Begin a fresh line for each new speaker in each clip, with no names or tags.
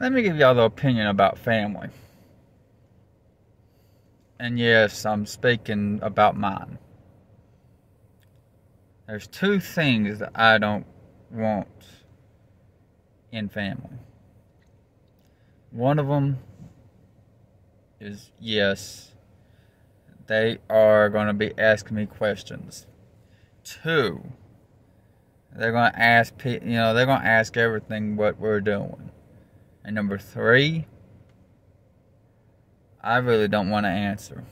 let me give y'all the opinion about family. And yes, I'm speaking about mine. There's two things that I don't want in family. One of them is yes, they are going to be asking me questions. Two, they're going to ask, you know, they're going to ask everything what we're doing. And number three, I really don't want to answer.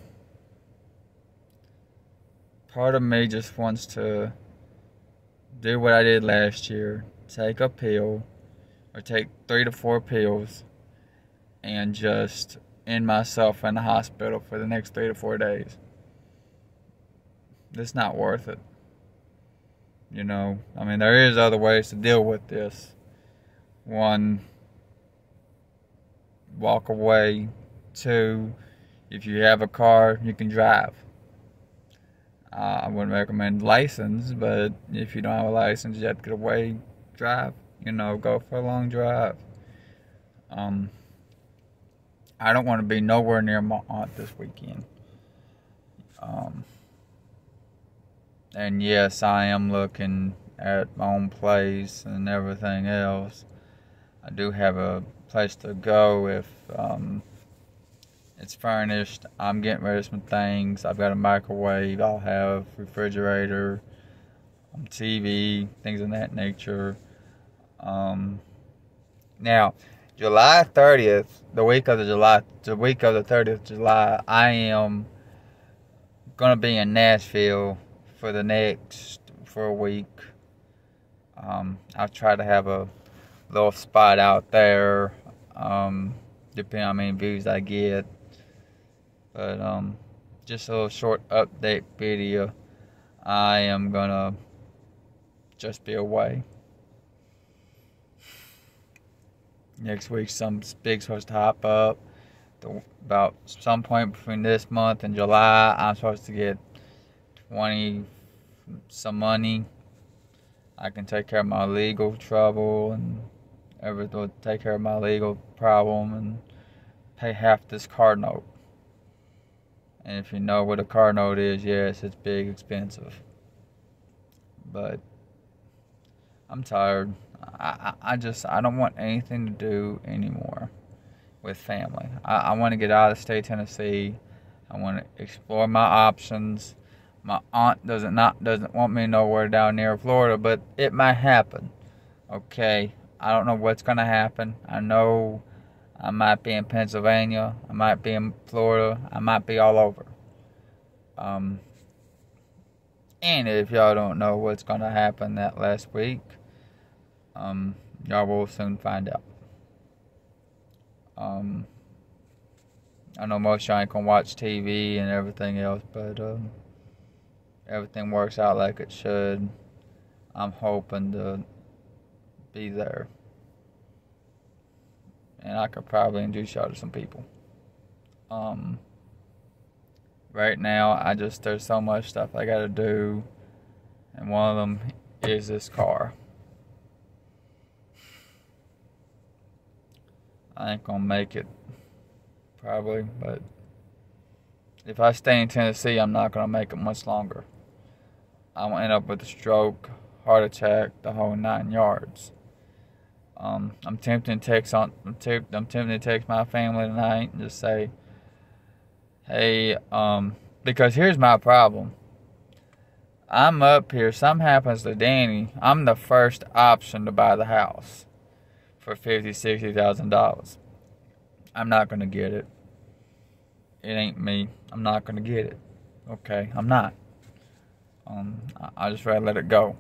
Part of me just wants to do what I did last year take a pill or take three to four pills and just end myself in the hospital for the next three to four days. It's not worth it. You know, I mean, there is other ways to deal with this. One, walk away. Two, if you have a car, you can drive. Uh, I wouldn't recommend license, but if you don't have a license, you have to get away, drive. You know, go for a long drive. Um, I don't want to be nowhere near my aunt this weekend. Um, and yes, I am looking at my own place and everything else. I do have a place to go if um, it's furnished. I'm getting rid of some things. I've got a microwave. I'll have refrigerator, um, TV, things of that nature. Um, now, July 30th, the week of the July, the week of the 30th of July, I am gonna be in Nashville for the next for a week. Um, I'll try to have a little spot out there, um, depending on how many views I get. But um, just a little short update video. I am gonna just be away. Next week, some big supposed to hop up. The, about some point between this month and July, I'm supposed to get 20 some money. I can take care of my legal trouble and everything, take care of my legal problem and pay half this car note. And if you know what a car note is, yes, it's big, expensive. But I'm tired. I, I, just I don't want anything to do anymore with family. I, I want to get out of the state Tennessee. I want to explore my options. My aunt doesn't not doesn't want me nowhere down near Florida, but it might happen. Okay, I don't know what's gonna happen. I know I might be in Pennsylvania. I might be in Florida. I might be all over. Um, and if y'all don't know what's gonna happen that last week, um, y'all will soon find out. Um, I know most y'all ain't gonna watch TV and everything else, but um, everything works out like it should. I'm hoping to be there. And I could probably introduce y'all to some people. Um, right now, I just, there's so much stuff I gotta do. And one of them is this car. I ain't gonna make it, probably, but if I stay in Tennessee, I'm not gonna make it much longer. I'm gonna end up with a stroke, heart attack, the whole nine yards. Um, I'm tempted to text on. I'm, to text my family tonight and just say, "Hey, um, because here's my problem. I'm up here. Something happens to Danny. I'm the first option to buy the house for fifty, sixty thousand dollars. I'm not gonna get it. It ain't me. I'm not gonna get it. Okay, I'm not. Um, I, I just rather let it go.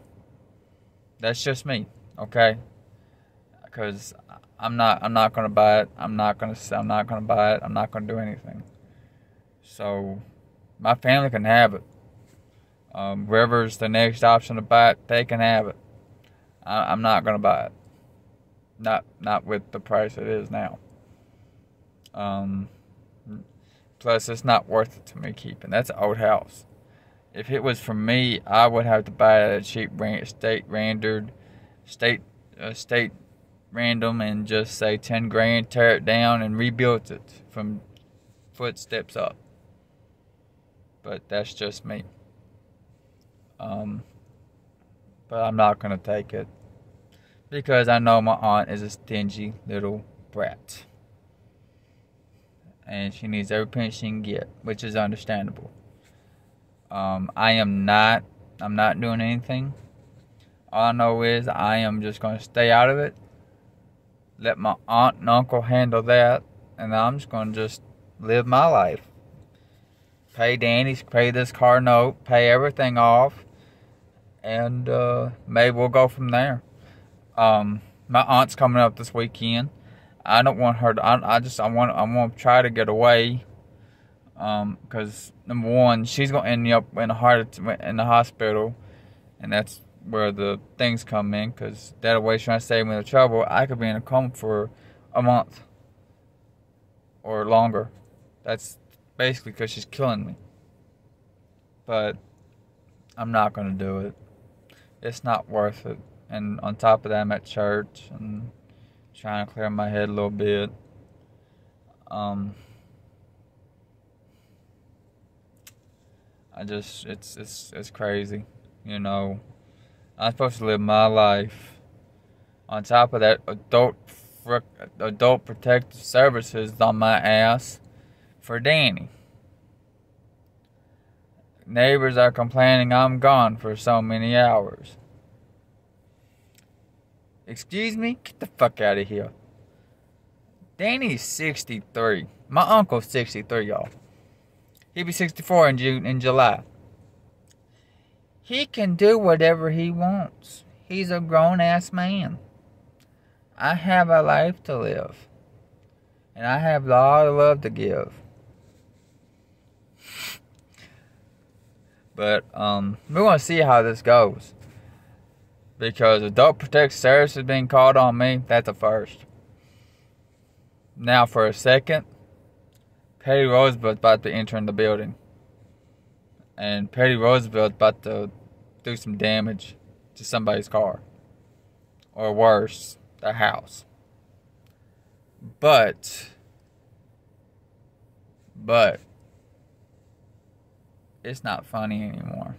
That's just me. Okay, because I'm not. I'm not gonna buy it. I'm not gonna. I'm not gonna buy it. I'm not gonna do anything. So, my family can have it. Um, whoever's the next option to buy it, they can have it. I, I'm not gonna buy it. Not not with the price it is now. Um, plus, it's not worth it to me keeping. That's an old house. If it was for me, I would have to buy a cheap state rendered, state uh, state random and just say 10 grand, tear it down, and rebuild it from footsteps up. But that's just me. Um, but I'm not going to take it because I know my aunt is a stingy little brat. And she needs every penny she can get, which is understandable. Um, I am not, I'm not doing anything. All I know is I am just going to stay out of it. Let my aunt and uncle handle that. And I'm just going to just live my life. Pay Danny's, pay this car note, pay everything off. And uh, maybe we'll go from there. Um, my aunt's coming up this weekend. I don't want her to. I, I just I want I want to try to get away. Um, because number one, she's gonna end up in a heart in the hospital, and that's where the things come in. Because that way, trying to save me the trouble. I could be in a coma for a month or longer. That's basically because she's killing me. But I'm not gonna do it. It's not worth it and on top of that, I'm at church and trying to clear my head a little bit. Um, I just it's it's it's crazy, you know. I'm supposed to live my life. On top of that, adult frick, adult protective services on my ass for Danny. Neighbors are complaining I'm gone for so many hours. Excuse me? Get the fuck out of here. Danny's 63. My uncle's 63, y'all. He'll be 64 in June in July. He can do whatever he wants. He's a grown ass man. I have a life to live. And I have a lot of love to give. But um we're gonna see how this goes because adult protective service has been called on me. That's a first. Now, for a second, Petty Roosevelt's about to enter in the building, and Petty Roosevelt's about to do some damage to somebody's car, or worse, their house. But, but, it's not funny anymore.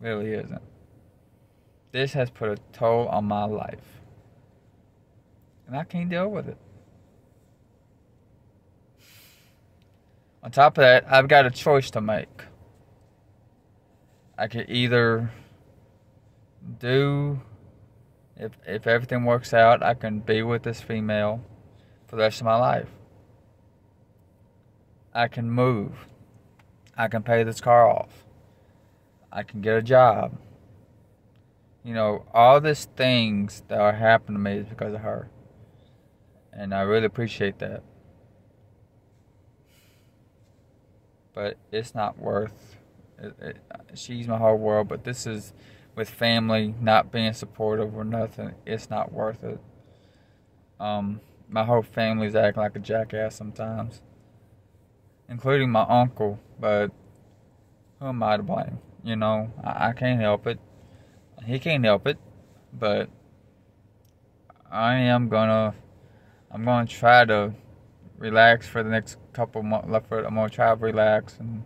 It really isn't. This has put a toll on my life. And I can't deal with it. On top of that, I've got a choice to make. I could either do if if everything works out, I can be with this female for the rest of my life. I can move. I can pay this car off. I can get a job you know, all these things that are happening to me is because of her. And I really appreciate that. But it's not worth it, it, she's my whole world, but this is with family not being supportive or nothing, it's not worth it. Um, my whole family's acting like a jackass sometimes, including my uncle, but who am I to blame? You know, I, I can't help it he can't help it, but I am gonna I'm gonna try to relax for the next couple months. I'm gonna try to relax and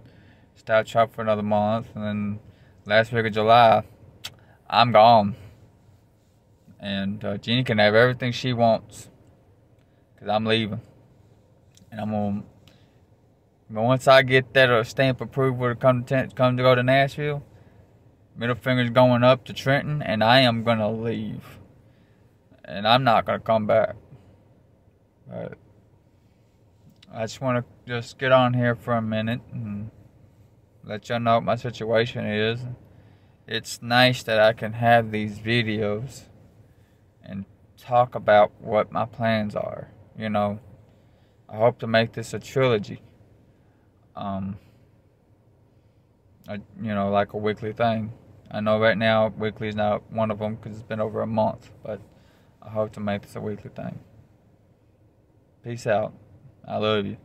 start shop for another month, and then last week of July, I'm gone, and uh, can have everything she wants, cause I'm leaving, and I'm gonna. But once I get that uh, stamp approval to come to come to go to Nashville, Middle finger's going up to Trenton, and I am gonna leave. And I'm not gonna come back. But I just want to just get on here for a minute and let y'all know what my situation is. It's nice that I can have these videos and talk about what my plans are. You know, I hope to make this a trilogy. Um, I, you know, like a weekly thing. I know right now weekly is not one of them because it's been over a month, but I hope to make this a weekly thing. Peace out. I love you.